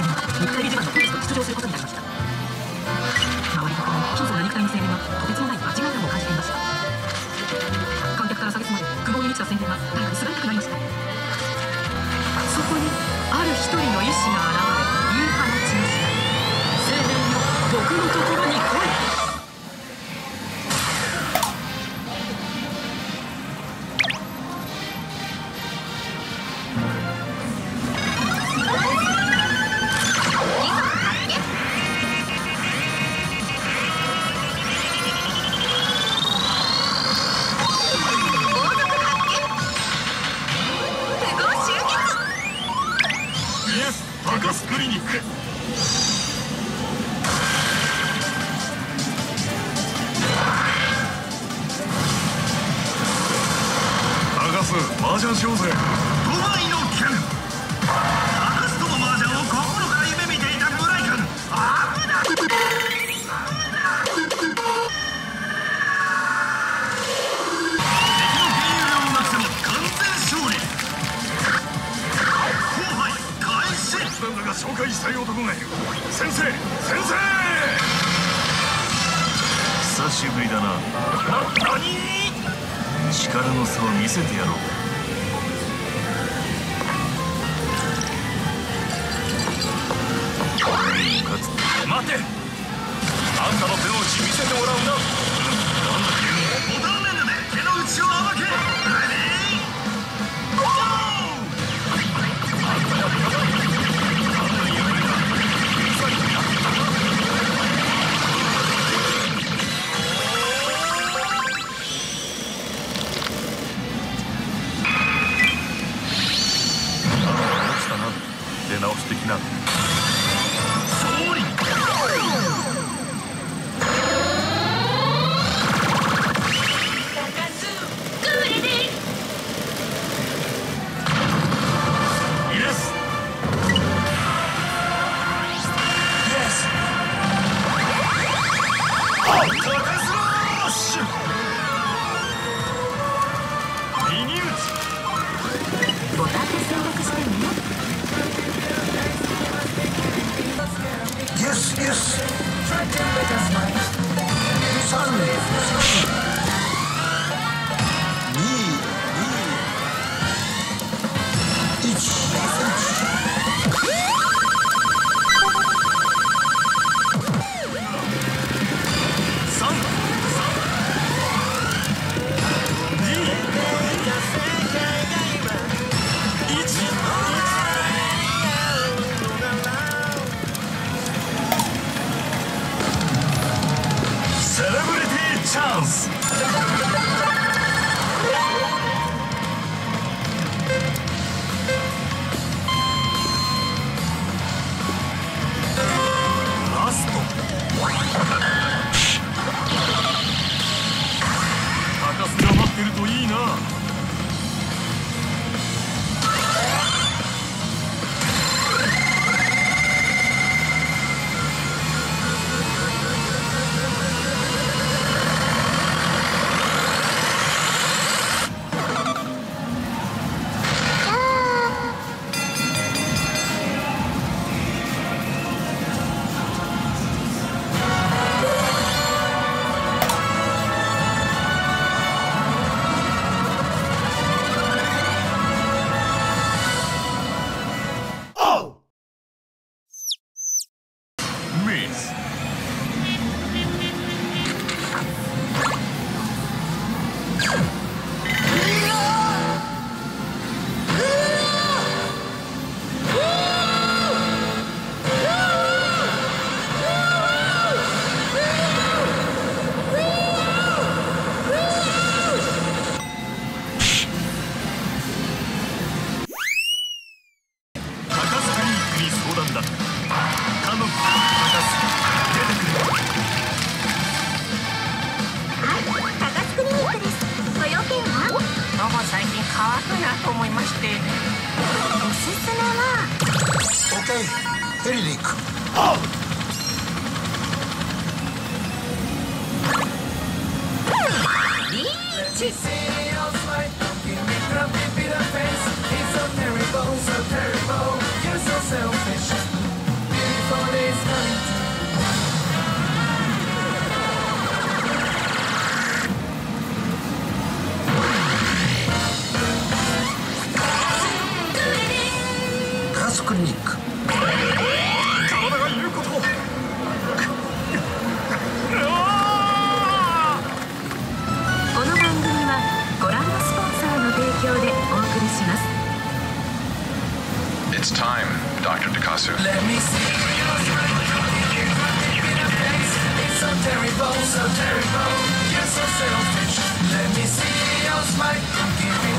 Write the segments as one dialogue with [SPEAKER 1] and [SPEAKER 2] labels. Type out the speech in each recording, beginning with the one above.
[SPEAKER 1] 悩全員肉体自慢のテストに出場することになりました。周りのこの貧相な肉体の青年はとてつもない間違い感を感じていました。観客から下げすまで苦悩に満ちた宣言が誰かに素早くなりましたそこにある一人の意志が現れ言い放ちました。青年よ僕のところに
[SPEAKER 2] 先生先生。久しぶりだな。
[SPEAKER 3] な何？
[SPEAKER 2] 力の差を見せてやろう。
[SPEAKER 4] so terrible, you're so selfish. Let me see your smile,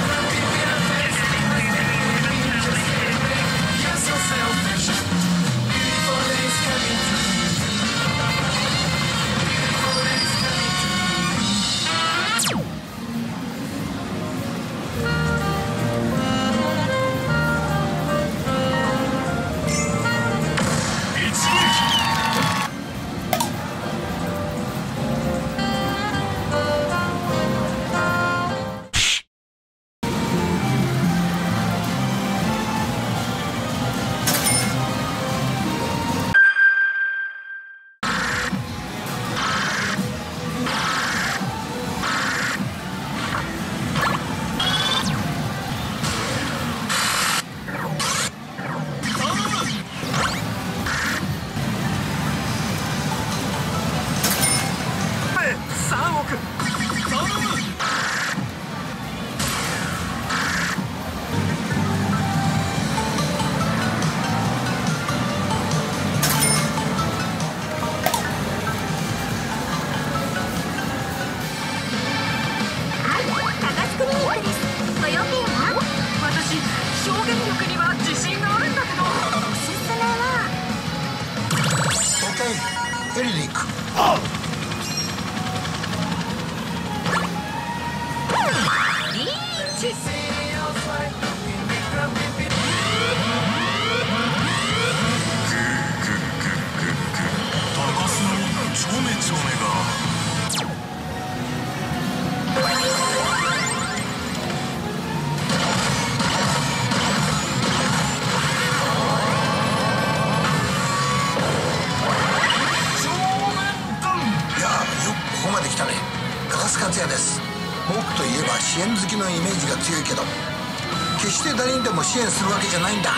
[SPEAKER 4] 支援するわけじゃないんだ。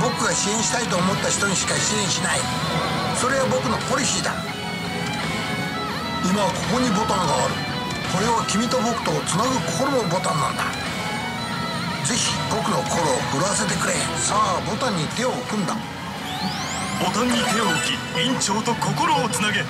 [SPEAKER 4] 僕が支援したいと思った人にしか支援しない。それは僕のポリシーだ。今はここにボタンがある。これは君と僕とをつなぐ心のボタンなんだ。ぜひ僕の心を震わせてくれ。さあボタンに手を置くんだ。
[SPEAKER 2] ボタンに手を置き院長と心をつなげ。